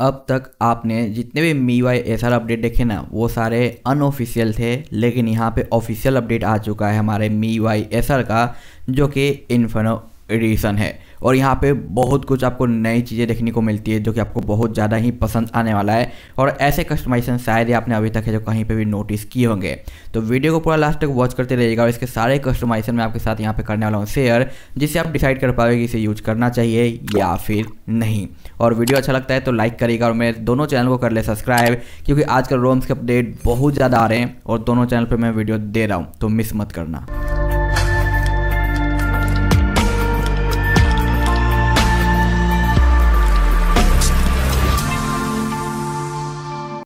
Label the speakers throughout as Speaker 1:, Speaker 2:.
Speaker 1: अब तक आपने जितने भी me why S R update देखे ना, वो सारे अनऑफिशियल थे, लेकिन यहाँ पे ऑफिशियल अपडेट आ चुका है हमारे मी वाई एस आर का, जो कि इन्फनो एडिशन है। और यहाँ पे बहुत कुछ आपको नई चीज़ें देखने को मिलती है जो कि आपको बहुत ज़्यादा ही पसंद आने वाला है। और ऐसे कस्टमाइजेशन शायद ही आपने अभी तक है जो कहीं पे भी नोटिस किए होंगे। तो वीडियो को पूरा लास्ट तक वॉच करते रहिएगा और इसके सारे कस्टमाइजेशन मैं आपके साथ यहाँ पर करने वाला हूँ शेयर जिससे आप डिसाइड कर पाओगे कि इसे यूज़ करना चाहिए या फिर नहीं। और वीडियो अच्छा लगता है तो लाइक करिएगा और मेरे दोनों चैनल को कर ले सब्सक्राइब क्योंकि आजकल रोम्स के अपडेट बहुत ज़्यादा आ रहे हैं और दोनों चैनल पर मैं वीडियो दे रहा हूँ तो मिस मत करना।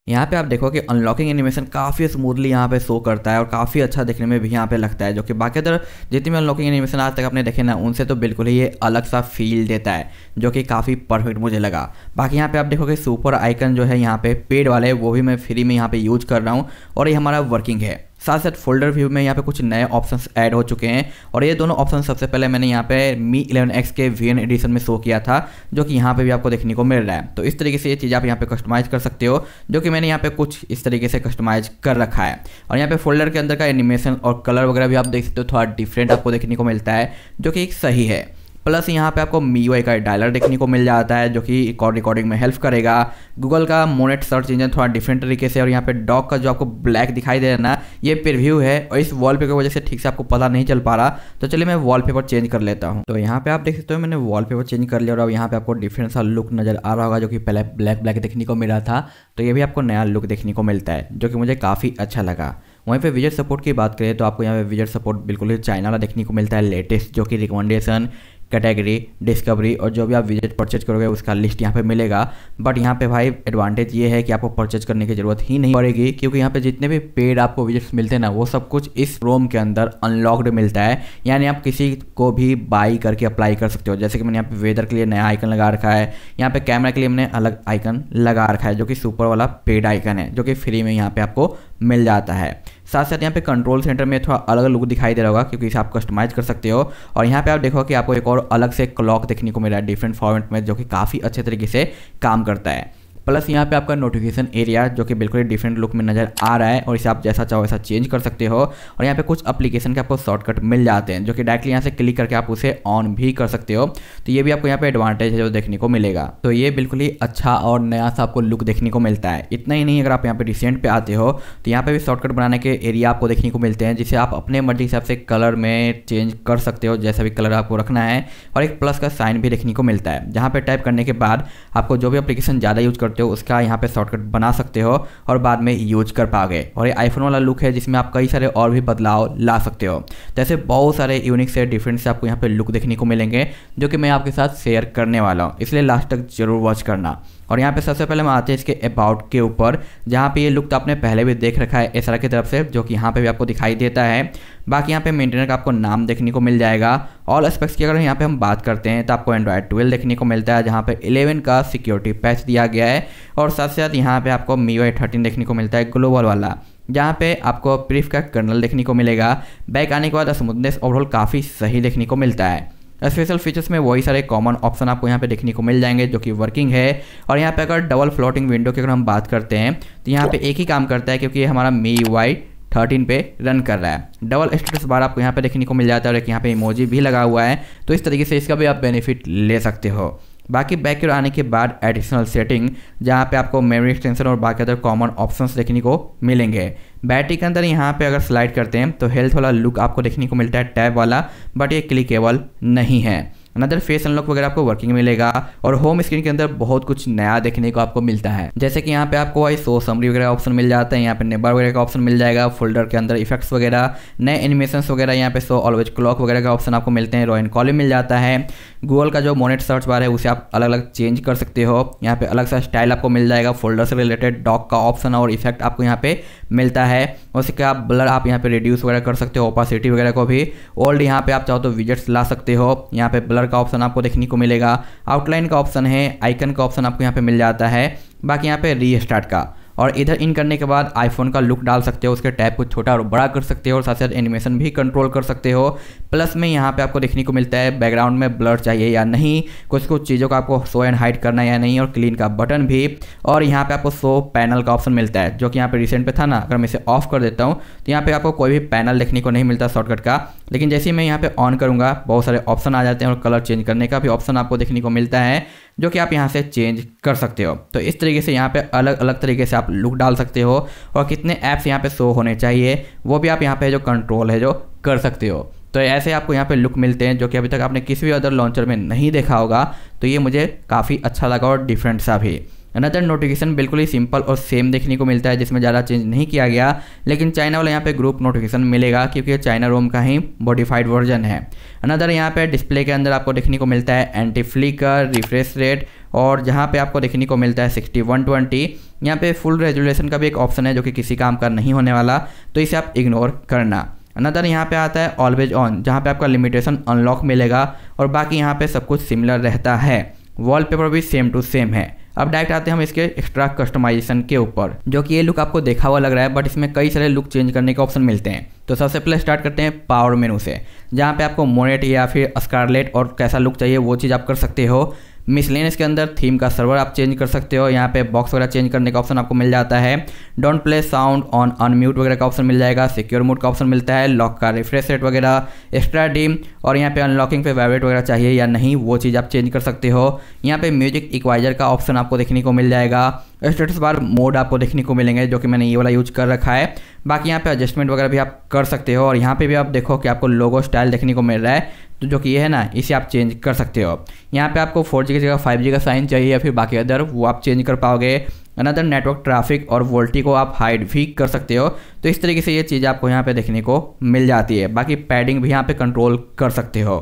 Speaker 1: यहाँ पे आप देखो कि अनलॉकिंग एनिमेशन काफ़ी स्मूथली यहाँ पे शो करता है और काफ़ी अच्छा देखने में भी यहाँ पे लगता है, जो कि बाकी अदर जितनी भी अनलॉकिंग एनिमेशन आज तक आपने देखे ना, उनसे तो बिल्कुल ही ये अलग सा फील देता है, जो कि काफ़ी परफेक्ट मुझे लगा। बाकी यहाँ पे आप देखो कि सुपर आइकन जो है यहाँ पे पेड वाले, वो भी मैं फ्री में यहाँ पे यूज़ कर रहा हूँ और ये हमारा वर्किंग है। साथ साथ फोल्डर व्यू में यहाँ पे कुछ नए ऑप्शन ऐड हो चुके हैं। और ये दोनों ऑप्शन सबसे पहले मैंने यहाँ पे मी इलेवन एक्स के वी एन एडिशन में शो किया था, जो कि यहाँ पे भी आपको देखने को मिल रहा है। तो इस तरीके से ये चीज़ आप यहाँ पे कस्टमाइज कर सकते हो, जो कि मैंने यहाँ पे कुछ इस तरीके से कस्टमाइज कर रखा है। और यहाँ पे फोल्डर के अंदर का एनिमेशन और कलर वगैरह भी आप देख सकते हो, थोड़ा डिफरेंट आपको देखने को मिलता है, जो कि सही है। प्लस यहाँ पे आपको मी का डायलर देखने को मिल जाता है, जो कि रिकॉर्ड रिकॉर्डिंग में हेल्प करेगा। गूगल का मोनेट सर्च इंजन थोड़ा डिफरेंट तरीके से, और यहाँ पे डॉग का जो आपको ब्लैक दिखाई दे रहा है ना, ये प्रिव्यू है, और इस वॉलपेपर की वजह से ठीक से आपको पता नहीं चल पा रहा। तो चलिए मैं वॉलपेपर चेंज कर लेता हूँ। तो यहाँ पे आप देख सकते हो, मैंने वॉलपेपर चेंज कर लिया, और अब यहाँ पे आपको डिफरेंट सा लुक नज़र आ रहा होगा, जो कि पहले ब्लैक ब्लैक देखने को मिला था। तो ये भी आपको नया लुक देखने को मिलता है, जो कि मुझे काफ़ी अच्छा लगा। वहीं पे विजट सपोर्ट की बात करें तो आपको यहाँ पे विजट सपोर्ट बिल्कुल ही चाइना वाला देखने को मिलता है लेटेस्ट जो कि रिकमेंडेशन कैटेगरी डिस्कवरी और जो भी आप विज़िट परचेज करोगे, उसका लिस्ट यहाँ पे मिलेगा। बट यहाँ पे भाई एडवांटेज ये है कि आपको परचेज करने की ज़रूरत ही नहीं पड़ेगी, क्योंकि यहाँ पे जितने भी पेड आपको विजिट्स मिलते हैं ना, वो सब कुछ इस रोम के अंदर अनलॉक्ड मिलता है। यानी आप किसी को भी बाई करके अप्लाई कर सकते हो। जैसे कि मैंने यहाँ पे वेदर के लिए नया आइकन लगा रखा है, यहाँ पे कैमरा के लिए मैंने अलग आइकन लगा रखा है, जो कि सुपर वाला पेड आइकन है, जो कि फ्री में यहाँ पे आपको मिल जाता है। साथ साथ यहाँ पे कंट्रोल सेंटर में थोड़ा अलग लुक दिखाई दे रहा होगा, क्योंकि इसे आप कस्टमाइज कर सकते हो। और यहाँ पे आप देखो कि आपको एक और अलग से क्लॉक देखने को मिला है डिफरेंट फॉर्मेट में, जो कि काफ़ी अच्छे तरीके से काम करता है। प्लस यहाँ पे आपका नोटिफिकेशन एरिया जो कि बिल्कुल ही डिफरेंट लुक में नज़र आ रहा है और इसे आप जैसा चाहो वैसा चेंज कर सकते हो और यहाँ पे कुछ अप्लीकेशन के आपको शॉर्टकट मिल जाते हैं जो कि डायरेक्टली यहाँ से क्लिक करके आप उसे ऑन भी कर सकते हो। तो ये भी आपको यहाँ पे एडवांटेज है जो देखने को मिलेगा। तो ये बिल्कुल ही अच्छा और नया सा आपको लुक देखने को मिलता है। इतना ही नहीं, अगर आप यहाँ पे रिसेंट पे आते हो तो यहाँ पे भी शॉर्टकट बनाने के एरिया आपको देखने को मिलते हैं, जिसे आप अपने मर्ज़ी हिसाब से कलर में चेंज कर सकते हो, जैसा भी कलर आपको रखना है और एक प्लस का साइन भी देखने को मिलता है। जहाँ पे टाइप करने के बाद आपको जो भी अपलीकेशन ज़्यादा यूज़ करते हो, उसका यहाँ पे शॉर्टकट बना सकते हो और बाद में यूज़ कर पाओगे। और ये आईफोन वाला लुक है जिसमें आप कई सारे और भी बदलाव ला सकते हो। जैसे बहुत सारे यूनिक से डिफरेंट से आपको यहाँ पे लुक देखने को मिलेंगे, जो कि मैं आपके साथ शेयर करने वाला हूँ। इसलिए लास्ट तक ज़रूर वॉच करना। और यहाँ पे सबसे पहले हम आते हैं इसके अबाउट के ऊपर, जहाँ पे ये लुक तो आपने पहले भी देख रखा है एस की तरफ़ से, जो कि यहाँ पे भी आपको दिखाई देता है। बाकी यहाँ पे मेंटेनर का आपको नाम देखने को मिल जाएगा। ऑल एस्पेक्ट्स की अगर यहाँ पे हम बात करते हैं तो आपको एंड्रॉयड ट्वेल्व देखने को मिलता है, जहाँ पे 11 का सिक्योरिटी पैच दिया गया है। और साथ साथ यहाँ पे आपको मी वाई देखने को मिलता है ग्लोबल वाला। जहाँ पे आपको प्रीफ का कर्नल देखने को मिलेगा। बैक आने के बाद स्मूथनेस ओवरऑल काफ़ी सही देखने को मिलता है। स्पेशल फीचर्स में वही सारे कॉमन ऑप्शन आपको यहाँ पे देखने को मिल जाएँगे जो कि वर्किंग है। और यहाँ पे अगर डबल फ्लोटिंग विंडो की अगर हम बात करते हैं तो यहाँ पे एक ही काम करता है क्योंकि ये हमारा मी वाई थर्टीन पे रन कर रहा है। डबल स्टेटस बार आपको यहाँ पे देखने को मिल जाता है और एक यहाँ पे इमोजी भी लगा हुआ है। तो इस तरीके से इसका भी आप बेनिफिट ले सकते हो। बाकी बैक आने के बाद एडिशनल सेटिंग जहाँ पे आपको मेमोरी एक्सटेंशन और बाकी अदर कॉमन ऑप्शंस देखने को मिलेंगे। बैटरी के अंदर यहाँ पे अगर स्लाइड करते हैं तो हेल्थ वाला लुक आपको देखने को मिलता है, टैब वाला बट ये क्लिकेबल नहीं है। अनदर फेस अनलॉक वगैरह आपको वर्किंग मिलेगा और होम स्क्रीन के अंदर बहुत कुछ नया देखने को आपको मिलता है। जैसे कि यहाँ पे आपको सो समरी वगैरह ऑप्शन मिल जाता है, यहाँ पे नेबर वगैरह का ऑप्शन मिल जाएगा फोल्डर के अंदर इफेक्ट्स वगैरह, नए एनिमेशन वगैरह यहाँ पे सो ऑलवेज क्लॉक वगैरह का ऑप्शन आपको मिलते हैं रॉयन कॉलम मिल जाता है। गूगल का जो मोनेट सर्च बार है, उसे आप अलग अलग चेंज कर सकते हो। यहाँ पे अलग सा स्टाइल आपको मिल जाएगा फोल्डर से रिलेटेड डॉक का ऑप्शन और इफ़ेक्ट आपको यहाँ पे मिलता है। उसके आप ब्लर आप यहाँ पे रिड्यूस वगैरह कर सकते हो ओपासिटी वगैरह को भी। ओल्ड यहाँ पे आप चाहो तो विजेट्स ला सकते हो, यहाँ पे ब्लर का ऑप्शन आपको देखने को मिलेगा। आउटलाइन का ऑप्शन है आइकन का ऑप्शन आपको यहाँ पे मिल जाता है। बाकी यहाँ पे री स्टार्ट का। और इधर इन करने के बाद आईफोन का लुक डाल सकते हो, उसके टैब को छोटा और बड़ा कर सकते हो और साथ साथ एनिमेशन भी कंट्रोल कर सकते हो। प्लस में यहाँ पे आपको देखने को मिलता है बैकग्राउंड में ब्लर चाहिए या नहीं, कुछ कुछ चीज़ों का आपको शो एंड हाइड करना या नहीं, और क्लीन का बटन भी। और यहाँ पे आपको शो पैनल का ऑप्शन मिलता है, जो कि यहाँ पे रिसेंट पे था ना, अगर मैं इसे ऑफ़ कर देता हूँ तो यहाँ पे आपको कोई भी पैनल देखने को नहीं मिलता शॉर्टकट का। लेकिन जैसे ही मैं यहाँ पे ऑन करूँगा, बहुत सारे ऑप्शन आ जाते हैं और कलर चेंज करने का भी ऑप्शन आपको देखने को मिलता है। जो कि आप यहाँ से चेंज कर सकते हो। तो इस तरीके से यहाँ पे अलग अलग तरीके से आप लुक डाल सकते हो और कितने ऐप्स यहाँ पे शो होने चाहिए, वो भी आप यहाँ पे जो कंट्रोल है जो कर सकते हो। तो ऐसे आपको यहाँ पे लुक मिलते हैं जो कि अभी तक आपने किसी भी अदर लॉन्चर में नहीं देखा होगा तो ये मुझे काफ़ी अच्छा लगा और डिफरेंट सा भी। अनदर नोटिफिकेशन बिल्कुल ही सिंपल और सेम देखने को मिलता है, जिसमें ज़्यादा चेंज नहीं किया गया। लेकिन चाइना वाला यहाँ पे ग्रुप नोटिफिकेशन मिलेगा, क्योंकि चाइना रोम का ही मॉडिफाइड वर्जन है। अनदर यहाँ पे डिस्प्ले के अंदर आपको देखने को मिलता है एंटी फ्लिकर रिफ्रेश रेट और जहाँ पे आपको देखने को मिलता है सिक्सटी वन ट्वेंटी यहाँ पे फुल रेजुलेशन का भी एक ऑप्शन है, जो कि किसी काम का नहीं होने वाला तो इसे आप इग्नोर करना। अनदर यहाँ पे आता है ऑलवेज ऑन जहाँ पे आपका लिमिटेशन अनलॉक मिलेगा, और बाकी यहाँ पे सब कुछ सिमिलर रहता है। वॉलपेपर भी सेम टू सेम है। अब डायरेक्ट आते हैं हम इसके एक्स्ट्रा कस्टमाइजेशन के ऊपर, जो कि ये लुक आपको देखा हुआ लग रहा है बट इसमें कई सारे लुक चेंज करने के ऑप्शन मिलते हैं। तो सबसे पहले स्टार्ट करते हैं पावर मेनू से, जहाँ पे आपको मोनेट या फिर स्कारलेट और कैसा लुक चाहिए, वो चीज़ आप कर सकते हो। मिसलेनियस के अंदर थीम का सर्वर आप चेंज कर सकते हो। यहाँ पे बॉक्स वगैरह चेंज करने का ऑप्शन आपको मिल जाता है। Don't play sound on unmute वगैरह का ऑप्शन मिल जाएगा। सिक्योर मोड का ऑप्शन मिलता है। लॉक का रिफ्रेश रेट वगैरह, एक्स्ट्रा डीम और यहाँ पे अनलॉकिंग पे वाइब्रेट वगैरह चाहिए या नहीं, वो चीज़ आप चेंज कर सकते हो। यहाँ पे म्यूज़िक इक्वाइजर का ऑप्शन आपको देखने को मिल जाएगा। स्टेटस बार मोड आपको देखने को मिलेंगे, जो कि मैंने ये वाला यूज़ कर रखा है। बाकी यहाँ पे एडजस्टमेंट वगैरह भी आप कर सकते हो, और यहाँ पे भी आप देखो कि आपको लोगो स्टाइल देखने को मिल रहा है तो जो कि ये है ना, इसे आप चेंज कर सकते हो। यहाँ पे आपको फोर की जगह फाइव का साइन चाहिए या फिर बाकी अदर वो आप चेंज कर पाओगे। अनदर नेटवर्क ट्रैफ़िक और वोल्टी को आप हाइड भी कर सकते हो। तो इस तरीके से ये चीज़ आपको यहाँ पे देखने को मिल जाती है। बाकी पैडिंग भी यहाँ पे कंट्रोल कर सकते हो।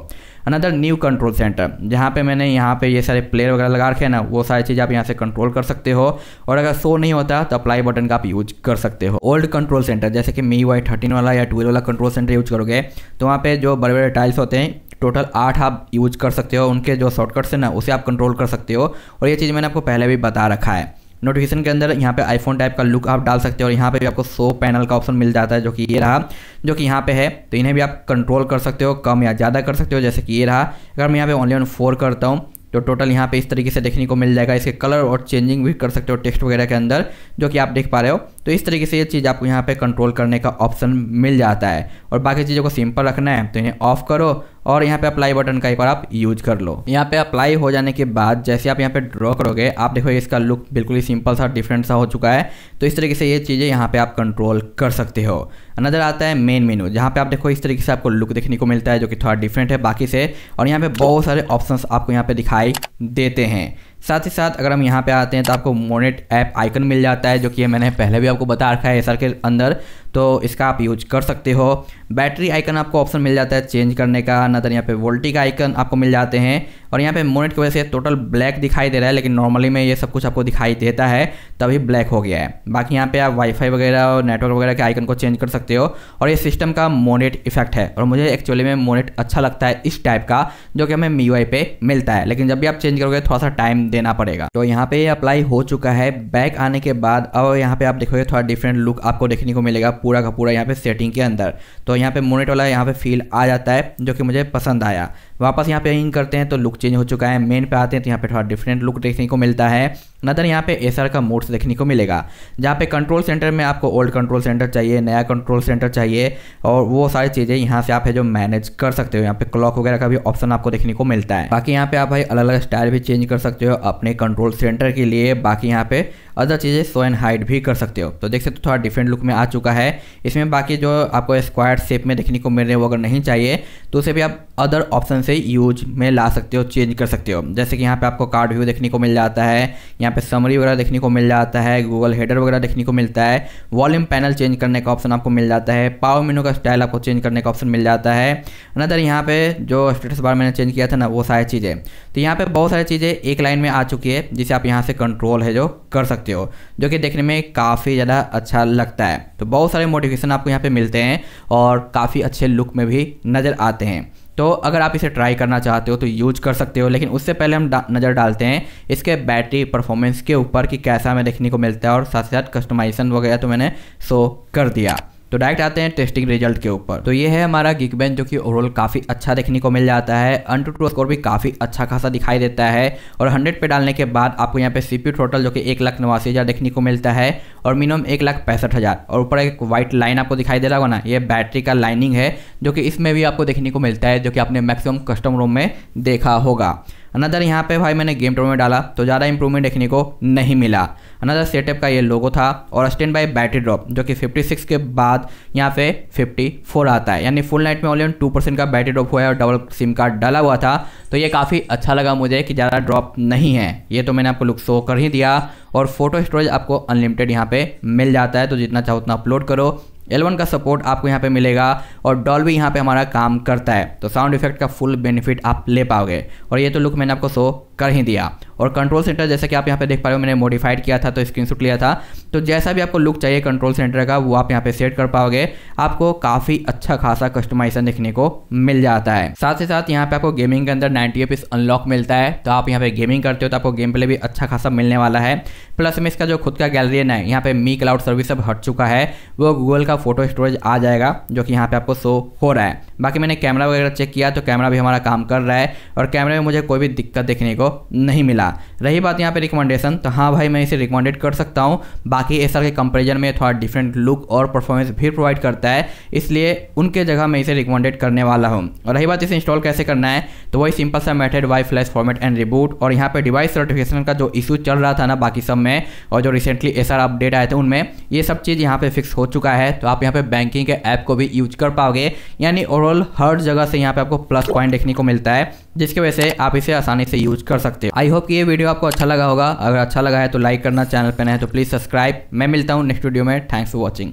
Speaker 1: अनदर न्यू कंट्रोल सेंटर जहाँ पे मैंने यहाँ पे ये सारे प्लेयर वगैरह लगा रखे हैं ना, वो सारी चीज़ आप यहाँ से कंट्रोल कर सकते हो। और अगर शो नहीं होता तो अप्लाई बटन का आप यूज़ कर सकते हो। ओल्ड कंट्रोल सेंटर जैसे कि मी वाई थर्टीन वाला या ट्वेल्व वाला कंट्रोल सेंटर यूज़ करोगे तो वहाँ पे जो बड़े बड़े टाइल्स होते हैं टोटल आठ आप यूज़ कर सकते हो। उनके जो शॉर्टकट्स हैं ना, उसे आप कंट्रोल कर सकते हो। और ये चीज़ मैंने आपको पहले भी बता रखा है। नोटिफिकेशन के अंदर यहाँ पे आईफोन टाइप का लुक आप डाल सकते हो और यहाँ पे भी आपको सो पैनल का ऑप्शन मिल जाता है, जो कि ये रहा, जो कि यहाँ पे है। तो इन्हें भी आप कंट्रोल कर सकते हो, कम या ज़्यादा कर सकते हो, जैसे कि ये रहा। अगर मैं यहाँ पे ओनली वन फोर करता हूँ तो टोटल यहाँ पे इस तरीके से देखने को मिल जाएगा। इसके कलर और चेंजिंग भी कर सकते हो टेक्स्ट वगैरह के अंदर, जो कि आप देख पा रहे हो। तो इस तरीके से ये चीज़ आपको यहाँ पे कंट्रोल करने का ऑप्शन मिल जाता है। और बाकी चीज़ों को सिंपल रखना है तो इन्हें ऑफ़ करो और यहाँ पे अप्लाई बटन का एक बार आप यूज़ कर लो। यहाँ पे अप्लाई हो जाने के बाद जैसे आप यहाँ पे ड्रॉ करोगे, आप देखोगे इसका लुक बिल्कुल ही सिंपल सा डिफरेंट सा हो चुका है। तो इस तरीके से ये चीज़ें यहाँ पे आप कंट्रोल कर सकते हो। नज़र आता है मेन मेनू जहाँ पे आप देखो इस तरीके से आपको लुक देखने को मिलता है, जो कि थोड़ा डिफरेंट है बाकी से। और यहाँ पे बहुत सारे ऑप्शन आपको यहाँ पे दिखाई देते हैं। साथ ही साथ अगर हम यहाँ पे आते हैं तो आपको मोनेट ऐप आइकन मिल जाता है, जो कि मैंने पहले भी आपको बता रखा है एसआर के अंदर। तो इसका आप यूज़ कर सकते हो। बैटरी आइकन आपको ऑप्शन मिल जाता है चेंज करने का नदर यहाँ पे वोल्टी का आइकन आपको मिल जाते हैं। और यहाँ पे मोनेट की वजह से टोटल ब्लैक दिखाई दे रहा है, लेकिन नॉर्मली में ये सब कुछ आपको दिखाई देता है, तभी ब्लैक हो गया है। बाकी यहाँ पे आप वाईफाई वगैरह और नेटवर्क वगैरह के आइकन को चेंज कर सकते हो। और ये सिस्टम का मोनेट इफ़ेक्ट है। और मुझे एक्चुअली में मोनेट अच्छा लगता है इस टाइप का, जो कि हमें मी पे मिलता है। लेकिन जब भी आप चेंज करोगे, थोड़ा सा टाइम देना पड़ेगा। तो यहाँ पे अप्लाई हो चुका है। बैक आने के बाद, अब यहाँ पे आप देखोगे थोड़ा डिफरेंट लुक आपको देखने को मिलेगा पूरा का पूरा यहाँ पे सेटिंग के अंदर। तो यहाँ पे मोनेट वाला यहाँ पे फील आ जाता है, जो कि मुझे पसंद आया। वापस यहाँ पे इन करते हैं तो लुक चेंज हो चुका है मेन पे आते हैं तो यहाँ पे थोड़ा डिफरेंट लुक देखने को मिलता है। नदर यहाँ पे एसआर का मोड्स देखने को मिलेगा, जहाँ पे कंट्रोल सेंटर में आपको ओल्ड कंट्रोल सेंटर चाहिए, नया कंट्रोल सेंटर चाहिए और वो सारी चीज़ें यहाँ से आप है जो मैनेज कर सकते हो। यहाँ पे क्लॉक वगैरह का भी ऑप्शन आपको देखने को मिलता है। बाकी यहाँ पे आप भाई अलग अलग स्टाइल भी चेंज कर सकते हो अपने कंट्रोल सेंटर के लिए। बाकी यहाँ पे अदर चीज़ें सो एंड हाइट भी कर सकते हो। तो देख सकते हो थोड़ा डिफरेंट लुक में आ चुका है। इसमें बाकी जो आपको स्क्वायर शेप में देखने को मिल रहे हैं वो अगर नहीं चाहिए तो उसे भी आप अदर ऑप्शन से यूज़ में ला सकते हो चेंज कर सकते हो। जैसे कि यहाँ पे आपको कार्ड व्यू देखने को मिल जाता है, यहाँ पे समरी वगैरह देखने को मिल जाता है गूगल हेडर वगैरह देखने को मिलता है वॉल्यूम पैनल चेंज करने का ऑप्शन आपको मिल जाता है पावर मेनू का स्टाइल आपको चेंज करने का ऑप्शन मिल जाता है। अनदर यहाँ पे जो स्टेटस बार मैंने चेंज किया था ना, वो सारी चीज़ें। तो यहाँ पर बहुत सारी चीज़ें एक लाइन में आ चुकी है, जिसे आप यहाँ से कंट्रोल है जो कर सकते हो, जो कि देखने में काफ़ी ज़्यादा अच्छा लगता है। तो बहुत सारे मोटिवेशन आपको यहाँ पर मिलते हैं और काफ़ी अच्छे लुक में भी नज़र आते हैं। तो अगर आप इसे ट्राई करना चाहते हो तो यूज़ कर सकते हो लेकिन उससे पहले हम डा, नज़र डालते हैं इसके बैटरी परफॉर्मेंस के ऊपर कि कैसा हमें देखने को मिलता है और साथ साथ कस्टमाइजेशन वगैरह तो मैंने शो कर दिया। तो डायरेक्ट आते हैं टेस्टिंग रिज़ल्ट के ऊपर। तो ये है हमारा गिग बेंच जो कि ओवरऑल काफ़ी अच्छा देखने को मिल जाता है। अन टू टू स्कोर भी काफ़ी अच्छा खासा दिखाई देता है। और 100 पे डालने के बाद आपको यहाँ पे सीपीयू टोटल जो कि एक लाख नवासी हज़ार देखने को मिलता है। और मिनिमम एक लाख पैंसठ हज़ार। और ऊपर एक व्हाइट लाइन आपको दिखाई दे रहा होगा ना, ये बैटरी का लाइनिंग है, जो कि इसमें भी आपको देखने को मिलता है, जो कि आपने मैक्सिमम कस्टम रूम में देखा होगा। अनदर यहाँ पे भाई मैंने गेम टोर में डाला तो ज़्यादा इंप्रूवमेंट देखने को नहीं मिला। अनदर सेटअप का ये लोगो था, और स्टैंड बाई बैटरी ड्रॉप जो कि 56 के बाद यहाँ पे 54 आता है। यानी फुल नाइट में ओनली टू परसेंट का बैटरी ड्रॉप हुआ है और डबल सिम कार्ड डाला हुआ था। तो ये काफ़ी अच्छा लगा मुझे कि ज़्यादा ड्रॉप नहीं है। ये तो मैंने आपको लुक शो कर ही दिया, और फ़ोटो स्टोरेज आपको अनलिमिटेड यहाँ पे मिल जाता है तो जितना चाहो उतना अपलोड करो। एल का सपोर्ट आपको यहाँ पे मिलेगा और डॉल भी यहाँ पे हमारा काम करता है। तो साउंड इफ़ेक्ट का फुल बेनिफिट आप ले पाओगे। और ये तो लुक मैंने आपको शो कर ही दिया। और कंट्रोल सेंटर जैसे कि आप यहाँ पे देख पा रहे हो, मैंने मॉडिफाइड किया था तो स्क्रीनशॉट लिया था। तो जैसा भी आपको लुक चाहिए कंट्रोल सेंटर का, वो आप यहाँ पे सेट कर पाओगे। आपको काफ़ी अच्छा खासा कस्टमाइजेशन देखने को मिल जाता है। साथ ही साथ यहाँ पे आपको गेमिंग के अंदर नाइनटी एपीस अनलॉक मिलता है। तो आप यहाँ पे गेमिंग करते हो तो आपको गेम प्ले भी अच्छा खासा मिलने वाला है। प्लस में इसका जो खुद का गैलरी है यहाँ पे मी क्लाउड सर्विस अब हट चुका है। वो गूगल का फ़ोटो स्टोरेज आ जाएगा, जो कि यहाँ पे आपको शो हो रहा है। बाकी मैंने कैमरा वगैरह चेक किया तो कैमरा भी हमारा काम कर रहा है। और कैमरे में मुझे कोई भी दिक्कत देखने को नहीं मिला। रही बात यहाँ पे रिकमेंडेशन तो हाँ भाई, मैं इसे रिकमेंडेड कर सकता हूँ। बाकी एसआर के कंपेरिजन में थोड़ा डिफरेंट लुक और परफॉर्मेंस भी प्रोवाइड करता है, इसलिए उनके जगह मैं इसे रिकमेंडेड करने वाला हूँ। और रही बात इसे इंस्टॉल कैसे करना है तो वही सिंपल सा method Y flash format and reboot और यहाँ पे डिवाइस सर्टिफिकेशन का जो इशू चल रहा था ना बाकी सब में, और जो रिसेंटली एस अपडेट आए थे उनमें, ये सब चीज़ यहाँ पे फिक्स हो चुका है। तो आप यहाँ पे बैंकिंग के ऐप को भी यूज़ कर पाओगे। यानी ओवरऑल हर जगह से यहाँ पे आपको प्लस पॉइंट देखने को मिलता है। जिसकी वजह से आप इसे आसानी से यूज़ कर सकते हो। आई होप कि ये वीडियो आपको अच्छा लगा होगा। अगर अच्छा लगा है तो लाइक करना, चैनल पर है तो प्लीज़ सब्सक्राइब मैं मिलता हूँ नेक्स्ट वीडियो में। Thanks for watching